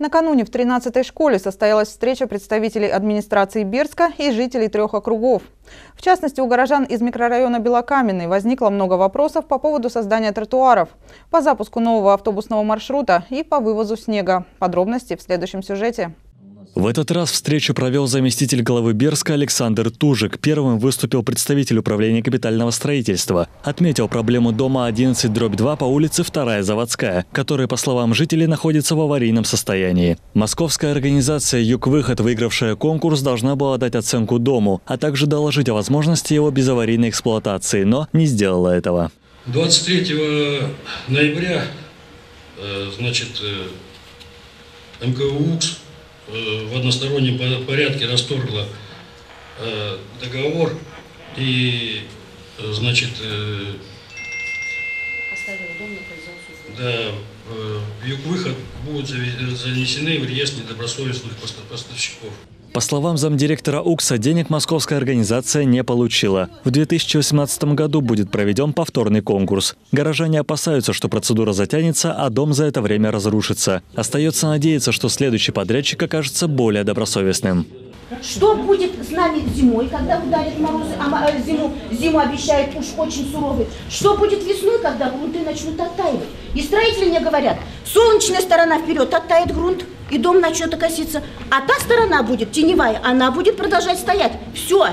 Накануне в 13-й школе состоялась встреча представителей администрации Берска и жителей трех округов. В частности, у горожан из микрорайона Белокаменный возникло много вопросов по поводу создания тротуаров, по запуску нового автобусного маршрута и по вывозу снега. Подробности в следующем сюжете. В этот раз встречу провел заместитель главы Берска Александр Тужик. Первым выступил представитель управления капитального строительства. Отметил проблему дома 11 дробь 2 по улице 2 Заводская, который, по словам жителей, находится в аварийном состоянии. Московская организация «Юг-Выход», выигравшая конкурс, должна была дать оценку дому, а также доложить о возможности его безаварийной эксплуатации, но не сделала этого. 23 ноября э, значит, э, МКУ Э, в одностороннем порядке расторгла э, договор и, э, значит, да, в юг-выход будут занесены в реестр недобросовестных поставщиков. По словам замдиректора УКСа, денег московская организация не получила. В 2018 году будет проведен повторный конкурс. Горожане опасаются, что процедура затянется, а дом за это время разрушится. Остается надеяться, что следующий подрядчик окажется более добросовестным. Что будет с нами зимой, когда ударят морозы, а э, зиму, зиму обещают уж очень суровый? Что будет весной, когда грунты начнут оттаивать? И строители мне говорят, солнечная сторона вперед, оттает грунт, и дом начнет окоситься. А та сторона будет теневая, она будет продолжать стоять. Все,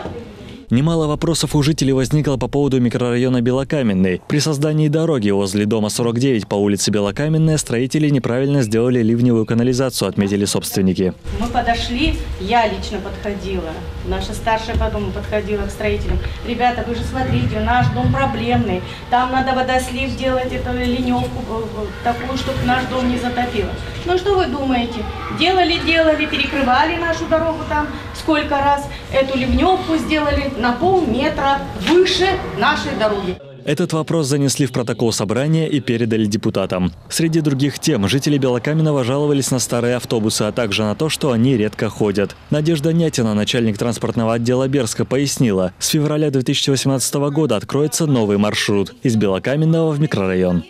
Немало вопросов у жителей возникло по поводу микрорайона Белокаменный. При создании дороги возле дома 49 по улице Белокаменная строители неправильно сделали ливневую канализацию, отметили собственники. Мы подошли, я лично подходила, наша старшая по дому подходила к строителям. Ребята, вы же смотрите, наш дом проблемный, там надо водослив делать, эту ливневку э, такую, чтобы наш дом не затопило. Ну что вы думаете? Делали, делали, перекрывали нашу дорогу там сколько раз, эту ливневку сделали на полметра выше нашей дороги. Этот вопрос занесли в протокол собрания и передали депутатам. Среди других тем жители Белокаменного жаловались на старые автобусы, а также на то, что они редко ходят. Надежда Нятина, начальник транспортного отдела Берска, пояснила, с февраля 2018 года откроется новый маршрут из Белокаменного в микрорайон.